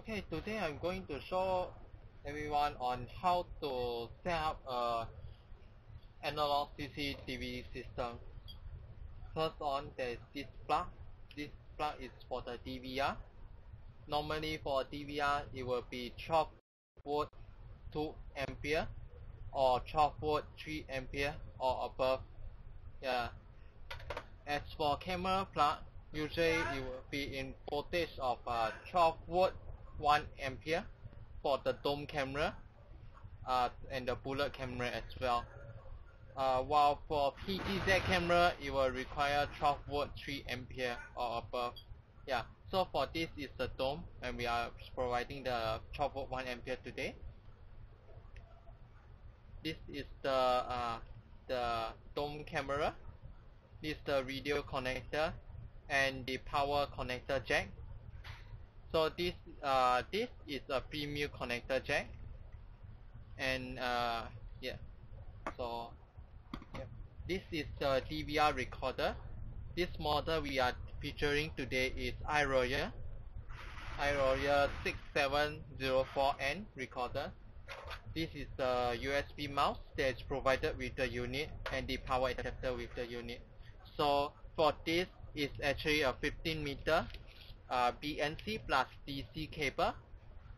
Okay, today I'm going to show everyone on how to set up a analog CCTV system. First on there is this plug. This plug is for the DVR. Normally for DVR it will be 12 volt 2 ampere or 12 volt 3 ampere or above. Yeah. As for camera plug, usually it will be in voltage of uh, 12 volt 1 ampere for the dome camera uh, and the bullet camera as well. Uh, while for PTZ camera, it will require 12 volt 3 ampere or above. Yeah, so for this is the dome and we are providing the 12 volt 1 ampere today. This is the uh, the dome camera. This is the video connector and the power connector jack so this uh, this is a premium connector jack. And uh, yeah. So yeah. this is the DVR recorder. This model we are featuring today is iRoyal. iRoyal 6704N recorder. This is the USB mouse that is provided with the unit and the power adapter with the unit. So for this is actually a 15 meter uh, BNC plus DC cable.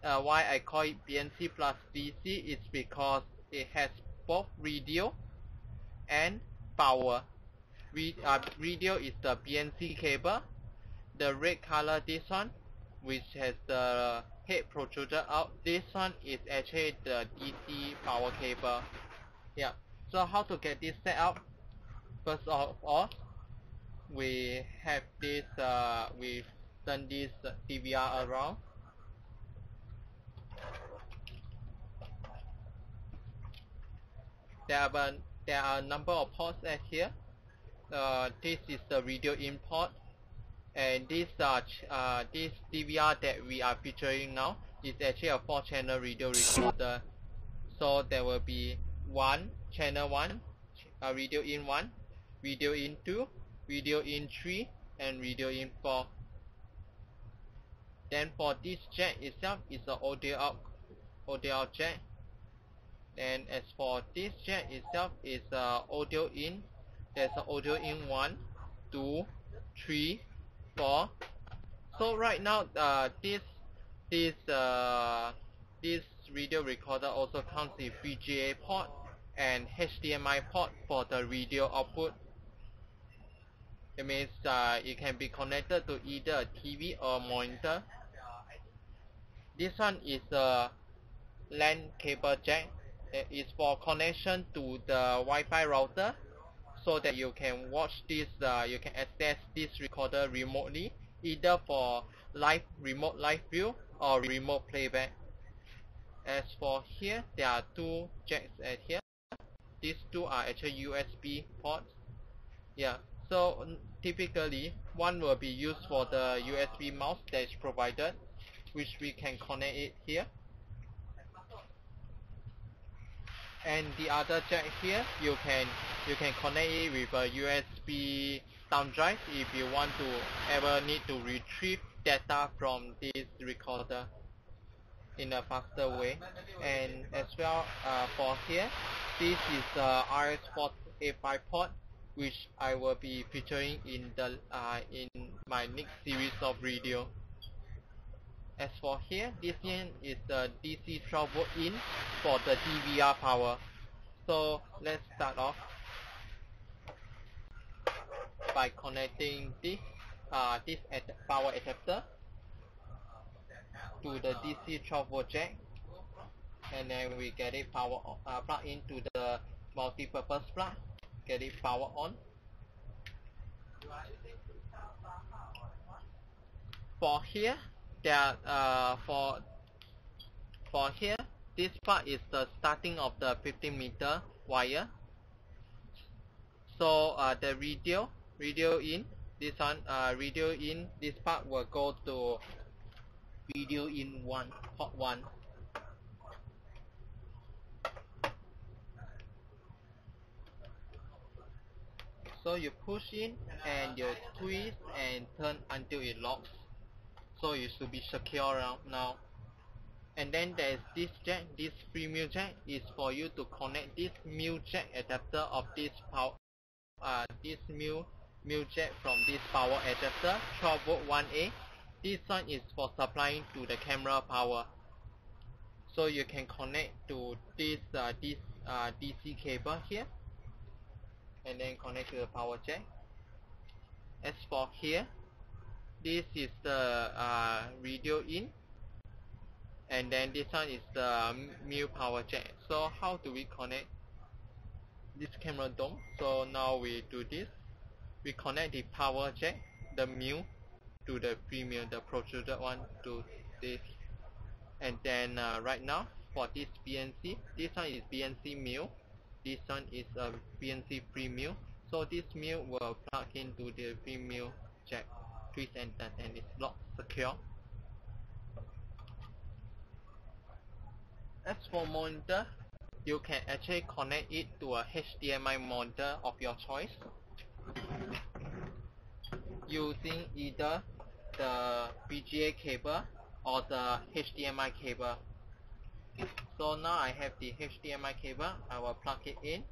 Uh, why I call it BNC plus DC is because it has both radio and power. Re uh, radio is the BNC cable. The red color this one, which has the head protruder out. This one is actually the DC power cable. Yeah. So how to get this set up? First of all, we have this uh, turn this DVR around. There are there are a number of ports at here. Uh, this is the radio import. And this uh, uh, this DVR that we are featuring now is actually a 4 channel radio recorder. So there will be one channel 1 uh, radio in 1 video in 2 video in 3 and video in 4 then for this jack itself is the audio out audio jack and as for this jack itself is uh, audio in. There's an audio in 1 2 3 4 so right now uh, this this uh, this video recorder also comes with VGA port and HDMI port for the video output. It means uh, it can be connected to either a TV or monitor this one is a LAN cable jack. It is for connection to the Wi-Fi router so that you can watch this uh, you can access this recorder remotely either for live remote live view or remote playback. As for here there are two jacks at here. These two are actually USB ports. Yeah so typically one will be used for the USB mouse that is provided which we can connect it here. And the other jack here you can you can connect it with a USB thumb drive if you want to ever need to retrieve data from this recorder in a faster way. And as well uh, for here this is a RS485 port which I will be featuring in the uh, in my next series of video as for here, this one is the DC 12 volt in for the DVR power. So let's start off by connecting this uh, this power adapter to the DC 12 volt jack and then we get it power uh, plug into the multi-purpose plug get it power on for here there uh, for for here this part is the starting of the 15 meter wire. So uh, the radio radio in this one uh, radio in this part will go to video in one port one. So you push in and you twist and turn until it locks so it should be secure now. And then there's this jack this free jack is for you to connect this mule jack adapter of this power uh, this mule mule jack from this power adapter 12 volt 1A this one is for supplying to the camera power. So you can connect to this uh, this uh, DC cable here. And then connect to the power jack. As for here this is the uh, radio in. And then this one is the mule power jack. So how do we connect this camera dome? So now we do this. We connect the power jack the mule to the premium the protruded one to this. And then uh, right now for this BNC this one is BNC mule this one is a BNC premium. So this mule will plug into the premium jack and it's locked secure. As for monitor you can actually connect it to a HDMI monitor of your choice using either the VGA cable or the HDMI cable. So now I have the HDMI cable. I will plug it in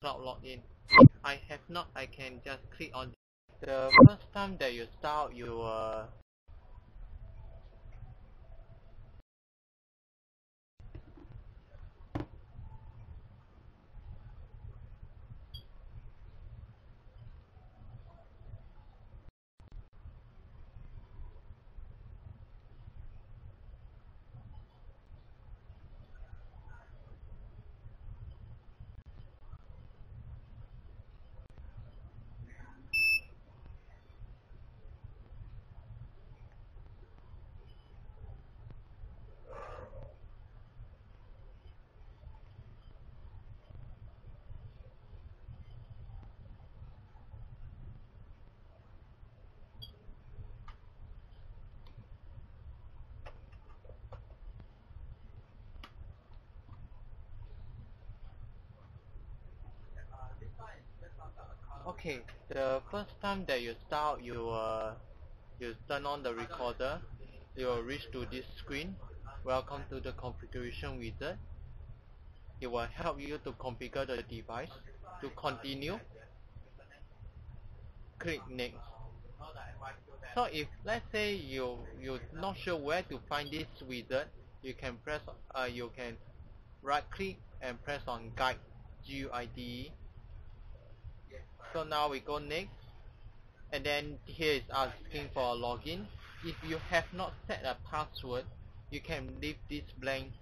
cloud login I have not I can just click on the first time that you start your uh, Okay, the first time that you start, you uh, you turn on the recorder, you will reach to this screen. Welcome to the configuration wizard. It will help you to configure the device. To continue, click next. So if let's say you you're not sure where to find this wizard, you can press uh, you can right click and press on guide G-U-I-D-E so now we go next. And then here is asking for a login. If you have not set a password you can leave this blank.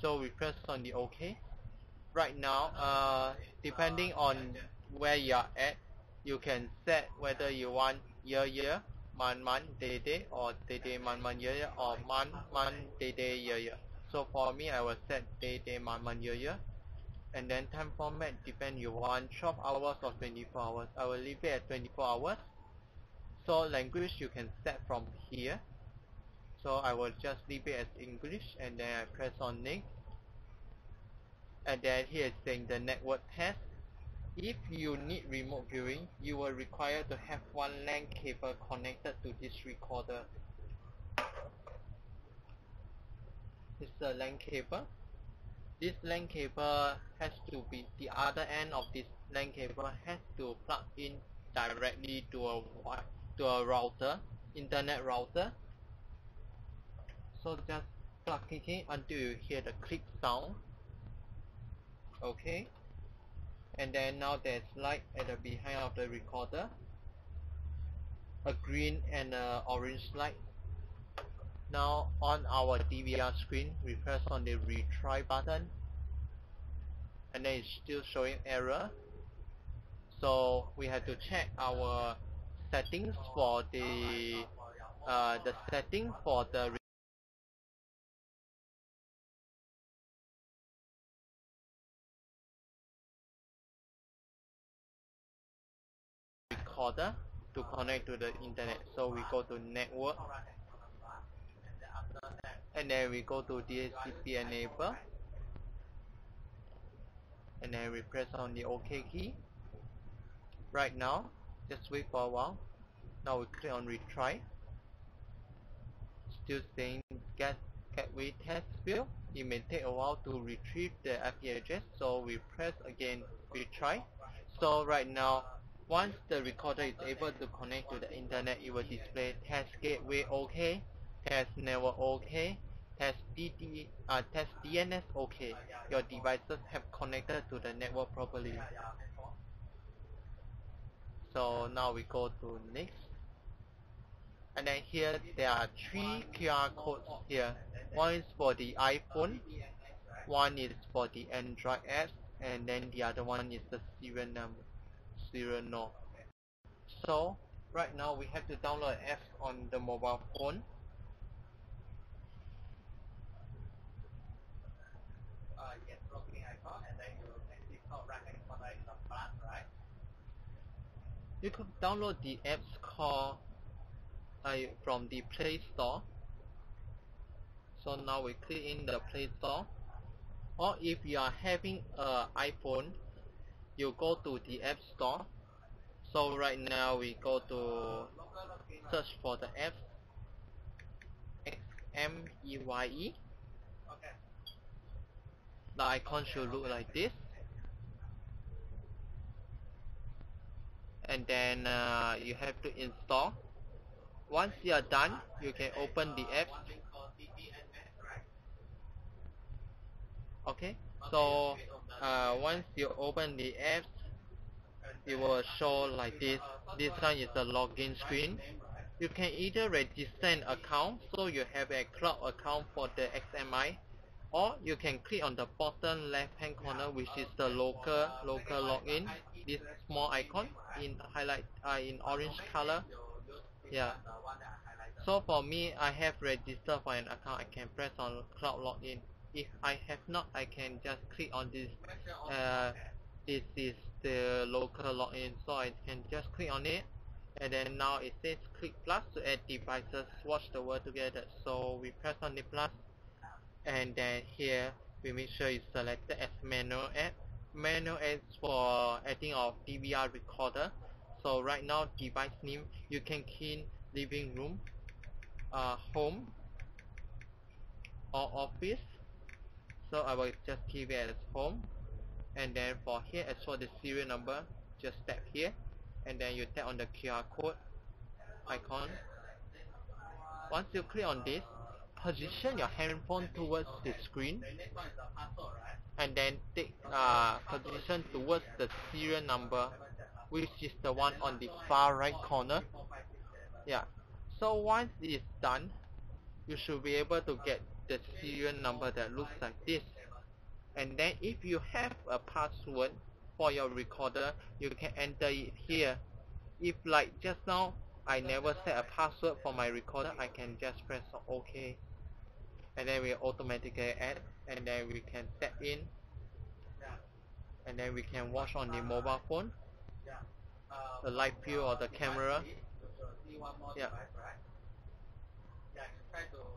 So we press on the OK. Right now uh, depending on where you are at you can set whether you want year year month month day day or day day month month year year or month month day day year year. So for me I will set day day month month year year and then time format depend you want 12 hours or 24 hours. I will leave it at 24 hours. So language you can set from here. So I will just leave it as English and then I press on next and then here is saying the network test. If you need remote viewing you will require to have one LAN cable connected to this recorder. It's a LAN cable this LAN cable has to be the other end of this LAN cable has to plug in directly to a to a router internet router. So just plug it in until you hear the click sound. Okay. And then now there's light at the behind of the recorder. A green and a orange light now on our DVR screen we press on the retry button and then it's still showing error. So we have to check our settings for the uh, the setting for the recorder to connect to the internet. So we go to network and then we go to DHCP enable and then we press on the OK key. Right now just wait for a while. Now we click on retry. Still saying get gateway test field it may take a while to retrieve the IP address so we press again retry. So right now once the recorder is able to connect to the internet it will display test gateway OK test network OK test DD, uh, test DNS OK. Your devices have connected to the network properly. So now we go to next. And then here there are three QR codes here. One is for the iPhone, one is for the Android apps, and then the other one is the serial number, serial number. So right now we have to download apps on the mobile phone. You could download the apps called uh, from the Play Store. So now we click in the Play Store. Or if you are having a iPhone you go to the App Store. So right now we go to search for the app. X-M-E-Y-E the icon should look like this and then uh, you have to install. Once you are done you can open the app. Okay so uh, once you open the app it will show like this. This one is the login screen. You can either register an account so you have a cloud account for the XMEye or you can click on the bottom left hand corner which is the local local login. This small icon in highlight uh, in orange color. Yeah. So for me I have registered for an account. I can press on cloud login. If I have not I can just click on this uh, this is the local login. So I can just click on it. And then now it says click plus to add devices. Watch the world together. So we press on the plus and then here we make sure it's selected as manual app. Manual is for adding of DVR recorder. So right now device name you can key living room uh, home or office. So I will just keep it as home. And then for here as for the serial number just tap here. And then you tap on the QR code icon. Once you click on this position your handphone towards the screen and then take uh, position towards the serial number which is the one on the far right corner. Yeah. So once it's done you should be able to get the serial number that looks like this. And then if you have a password for your recorder you can enter it here. If like just now I never set a password for my recorder I can just press OK and then we automatically add and then we can tap in. And then we can watch on the mobile phone. the live view or the camera. yeah.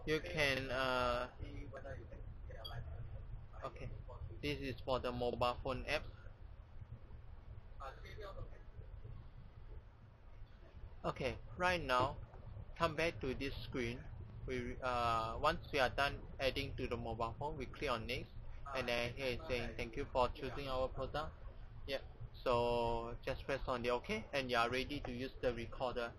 you can uh, okay. This is for the mobile phone app. Okay. Right now come back to this screen we uh, once we are done adding to the mobile phone we click on next. And then here is saying thank you for choosing our product. Yeah. So just press on the ok and you are ready to use the recorder.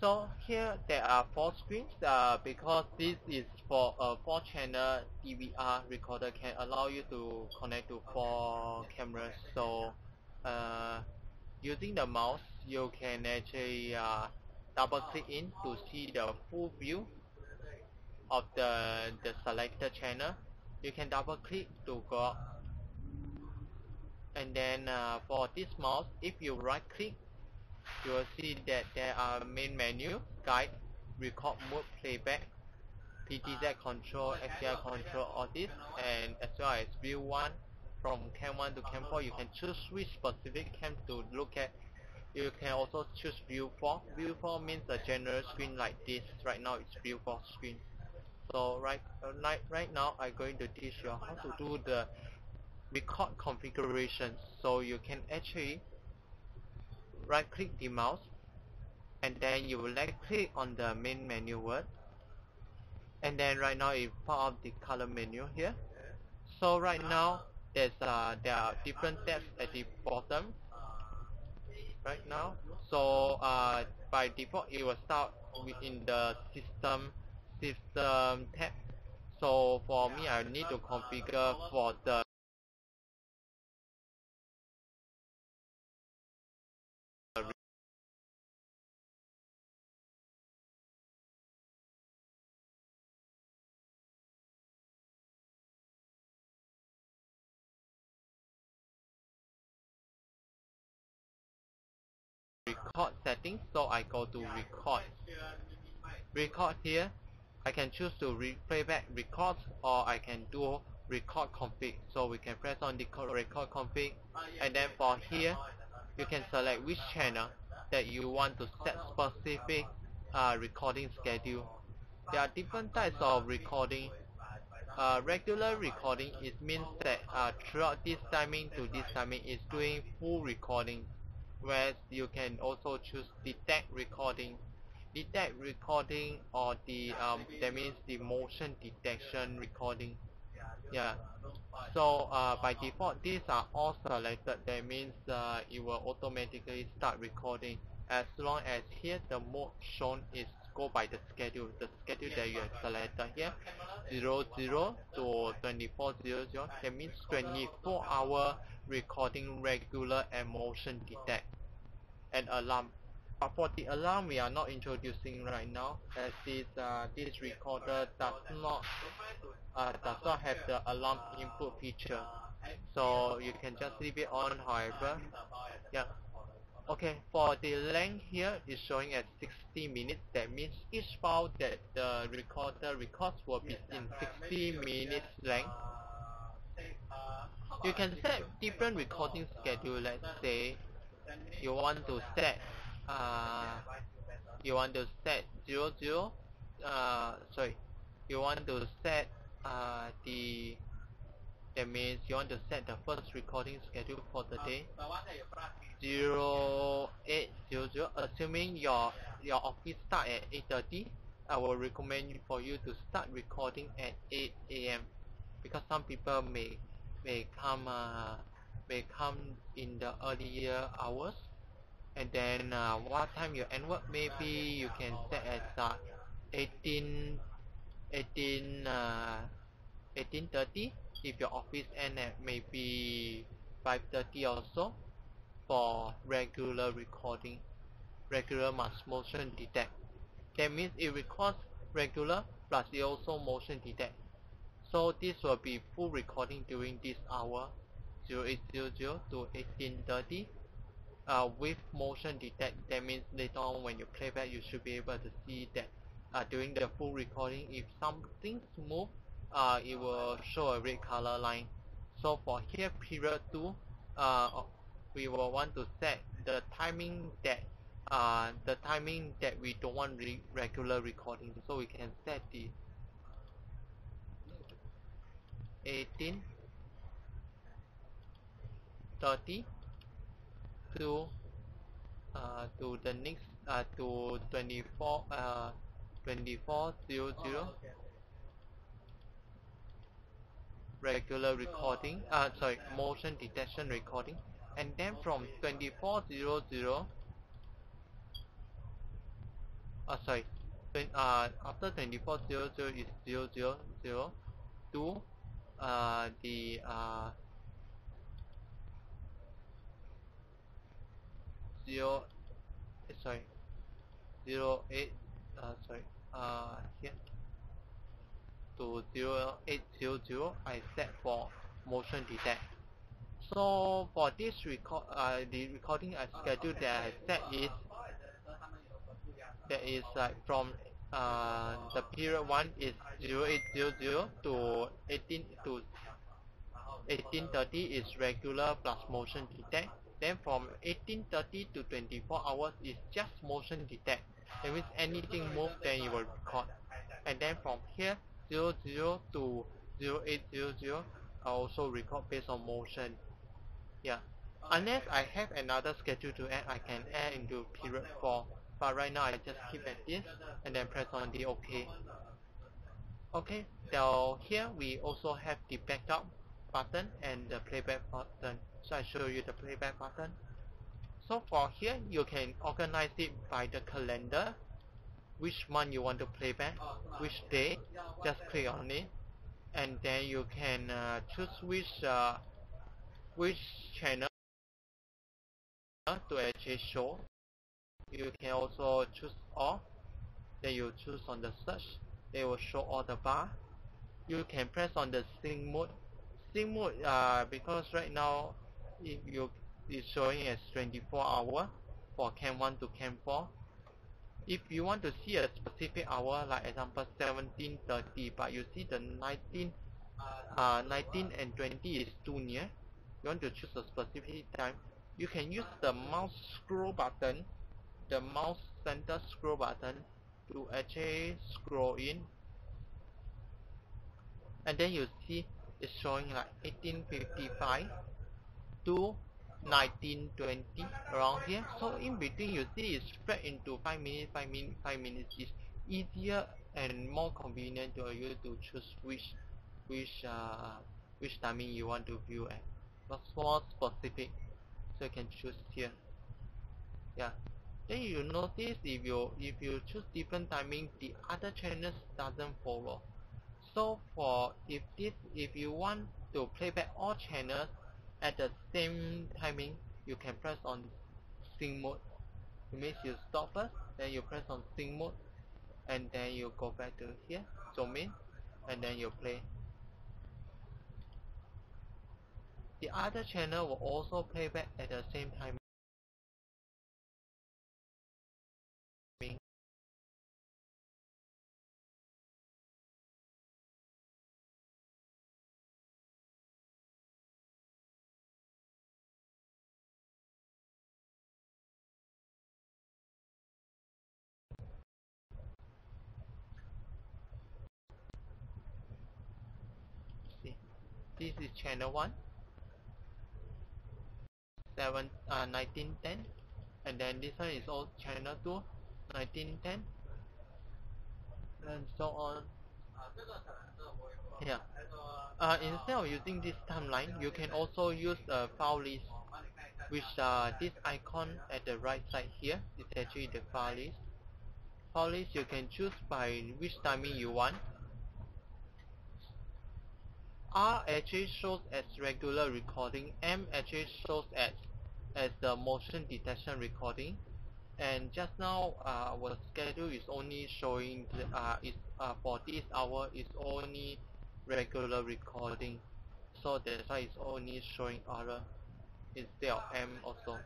So here there are four screens uh, because this is for a four channel DVR recorder can allow you to connect to four cameras. So uh, using the mouse you can actually uh, double click in to see the full view of the the selected channel. You can double click to go up. And then uh, for this mouse if you right click you will see that there are main menu guide record mode playback PTZ control XDR control all this and as well as view 1 from cam 1 to cam 4 you can choose which specific cam to look at you can also choose view 4 view 4 means a general screen like this. Right now it's view 4 screen. So right uh, right, right now I'm going to teach you how to do the record configuration. So you can actually right click the mouse and then you will right click on the main menu word. And then right now you pop up the color menu here. So right now there's uh, there are different tabs at the bottom right now. So uh, by default it will start within the system system tab. So for me I need to configure for the record settings so I go to record. Record here I can choose to re playback record or I can do record config. So we can press on the record config and then for here you can select which channel that you want to set specific uh, recording schedule. There are different types of recording. Uh, regular recording it means that uh, throughout this timing to this timing is doing full recording whereas you can also choose detect recording. Detect recording or the um, that means the motion detection recording. Yeah. So uh, by default these are all selected. That means uh, it will automatically start recording. As long as here the mode shown is go by the schedule the schedule that you have selected here 00 to 2400 that means 24 hour recording regular and motion detect and alarm. But for the alarm we are not introducing right now as this uh, this recorder does not uh, does not have the alarm input feature. So you can just leave it on however. Yeah. Okay for the length here is showing at 60 minutes. That means each file that the recorder records will be in 60 minutes length. You can set different recording schedule let's say you want to set uh, you want to set 00 zero, uh, sorry you want to set uh, the That means you want to set the first recording schedule for the day 0800 assuming your your office start at 8.30 I will recommend for you to start recording at 8 a.m. because some people may may come uh, may come in the earlier hours. And then uh, what time you end work? Maybe you can set at uh, 18 18 uh, 18.30 if your office end at maybe 5.30 or so for regular recording regular mass motion detect. That means it records regular plus it also motion detect. So this will be full recording during this hour 0800 to 1830 uh, with motion detect that means later on when you play back you should be able to see that uh, during the full recording if something move uh, it will show a red color line. So for here period 2 uh, we will want to set the timing that uh, the timing that we don't want re regular recording. So we can set the 18 30 to uh, to the next uh, to 24 uh, 24 00 regular recording uh, sorry motion detection recording. And then from 2400 uh, sorry uh, after 2400 is 000 to uh, the uh, zero sorry. Zero eight uh, sorry. Uh, here. To zero eight zero zero I set for motion detect. So for this record uh, the recording I schedule that I set is that is like from uh, the period 1 is 0800 to 18 to 1830 is regular plus motion detect then from 1830 to 24 hours is just motion detect. That means anything move then you will record. And then from here 00 to 0800 I also record based on motion. Yeah. Unless I have another schedule to add I can add into period 4 but right now I just keep at this and then press on the OK okay. So here we also have the backup button and the playback button. So I show you the playback button. So for here you can organize it by the calendar. Which month you want to play back which day just click on it. And then you can uh, choose which uh, which channel to actually show. You can also choose all. Then you choose on the search. They will show all the bar. You can press on the sync mode sync mode uh, because right now if you is showing as 24 hour for cam 1 to cam 4 if you want to see a specific hour like example 1730 but you see the 19 uh, 19 and 20 is too near you want to choose a specific time you can use the mouse scroll button the mouse center scroll button to actually scroll in. And then you see it's showing like 1855 to 1920 around here. So in between you see it's spread into 5 minutes 5 minutes 5 minutes. It's easier and more convenient to you to choose which which uh, which timing you want to view at. But more specific so you can choose here. Yeah. Then you notice if you if you choose different timing the other channels doesn't follow so for if this if you want to play back all channels at the same timing you can press on sync mode. It means you stop first then you press on sync mode and then you go back to here zoom in and then you play. The other channel will also play back at the same time this is channel 1 7 uh, 1910 and then this one is all channel 2 1910 and so on. Yeah. Uh, instead of using this timeline you can also use a file list which uh, this icon at the right side here is actually the file list. File list you can choose by which timing you want R actually shows as regular recording M actually shows as as the motion detection recording. And just now uh, our schedule is only showing the, uh, is uh, for this hour is only regular recording. So that's why it's only showing R instead of M also.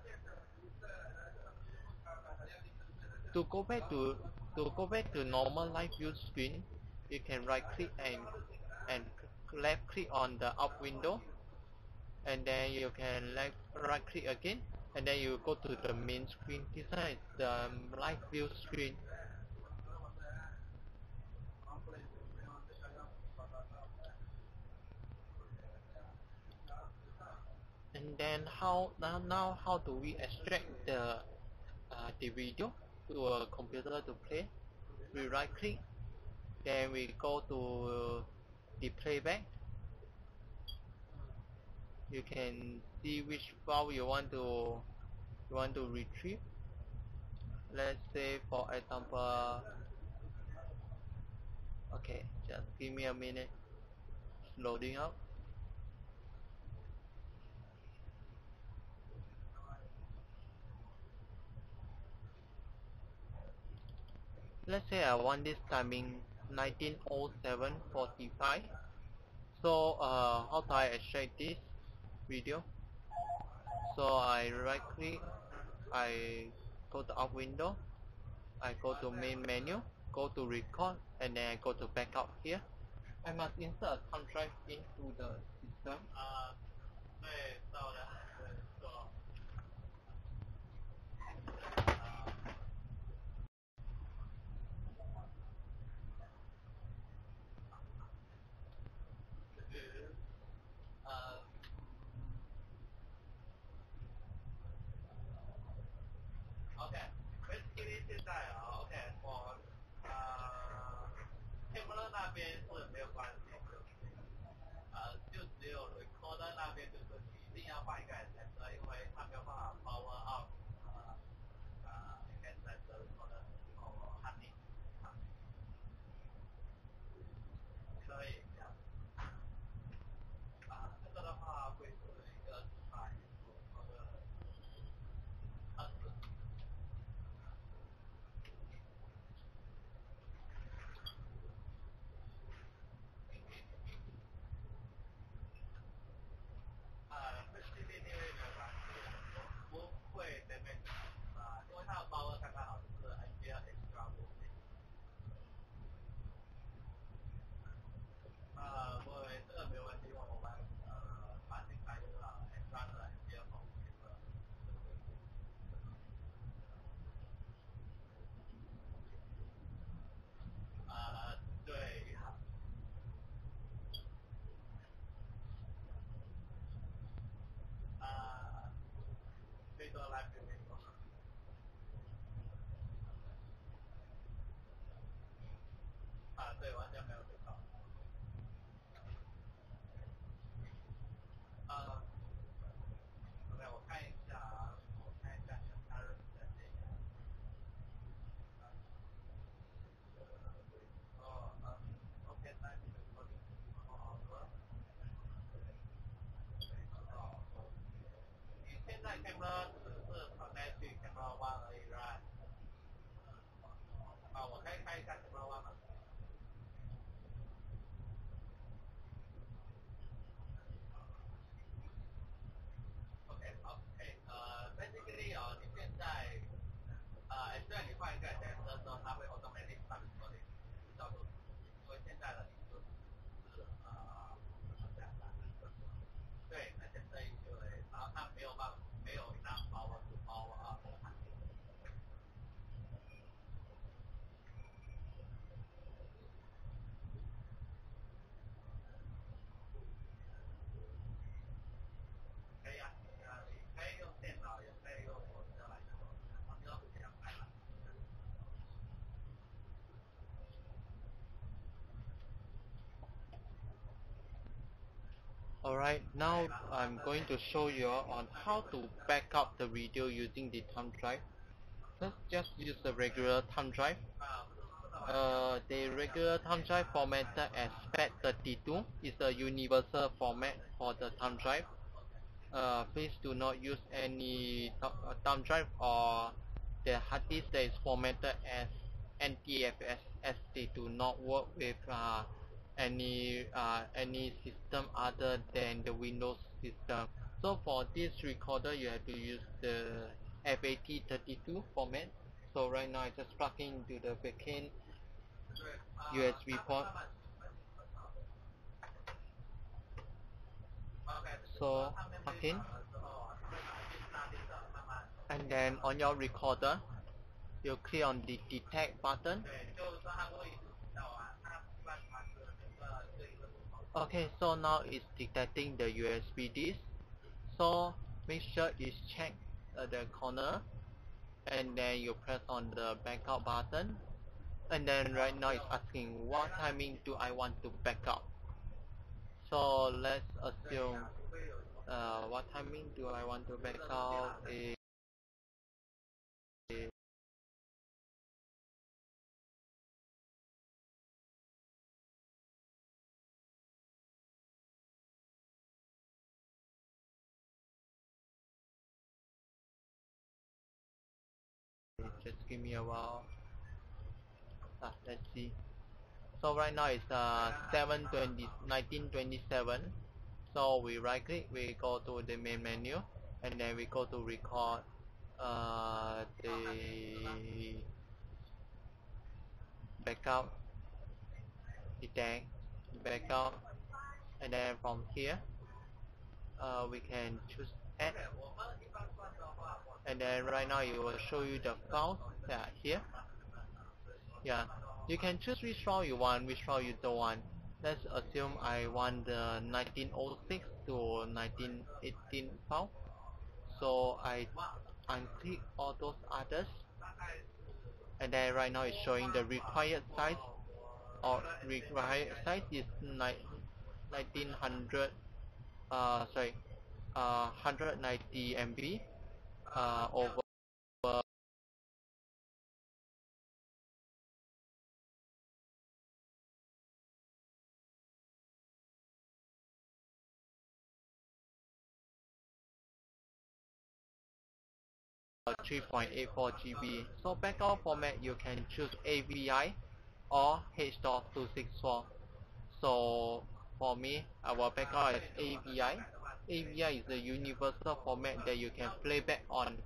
To go back to to go back to normal live view screen you can right click and and left click on the up window and then you can left right click again and then you go to the main screen. This one is the live view screen. And then how now, now how do we extract the uh, the video to a computer to play? We right click then we go to the playback. You can see which file you want to you want to retrieve. Let's say for example okay just give me a minute. It's loading up. Let's say I want this timing 1907.45 so uh, how do I extract this video? So I right click I go to up window I go to main menu go to record and then I go to backup here. I must insert a thumb drive into the system Alright, now I'm going to show you on how to back up the video using the thumb drive. Let's just use the regular thumb drive. Uh, the regular thumb drive formatted as FAT32 is a universal format for the thumb drive. Uh, please do not use any th uh, thumb drive or the hard disk that is formatted as NTFS as they do not work with uh, any uh, any system other than the Windows system. So for this recorder you have to use the FAT32 format. So right now I just plug into the backend USB port. So plug in and then on your recorder you click on the detect button okay so now it's detecting the USB disk. So make sure it's checked at the corner. And then you press on the backup button. And then right now it's asking what timing do I want to backup. So let's assume uh, what timing do I want to backup is just give me a while. Ah, let's see. So right now it's uh 720 1927 so we right click we go to the main menu and then we go to record uh, the backup detect backup and then from here uh, we can choose add and then right now it will show you the files that here. Yeah you can choose which file you want which file you don't want. Let's assume I want the 1906 to 1918 file so I unclick all those others. And then right now it's showing the required size. Or required size is 1900 uh sorry uh 190 MB over uh, 3.84 GB. So backup format you can choose AVI or H.264. So for me, our backup is AVI AVI is a universal format that you can play back on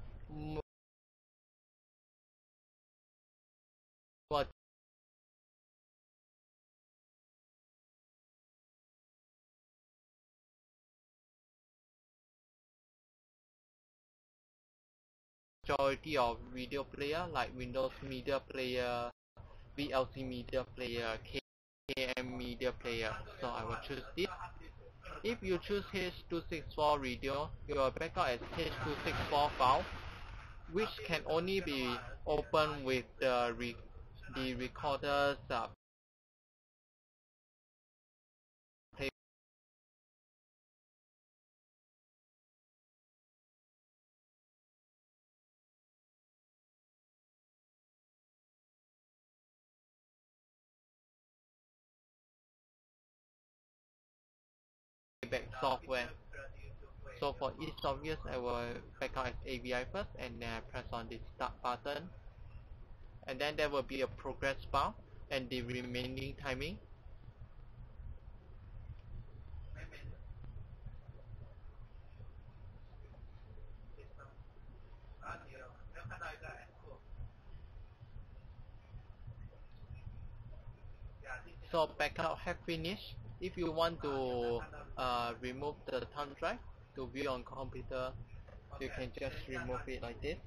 majority of video player like Windows Media Player, VLC Media Player, KM Media Player. So I will choose this. If you choose H.264 radio, your backup is H.264 file, which can only be opened with the, re the recorder's uh, software. So for each software, I will backup as AVI first and then I press on the start button. And then there will be a progress bar and the remaining timing. So backup have finished. If you want to uh, remove the thumb drive to view on computer. You can just remove it like this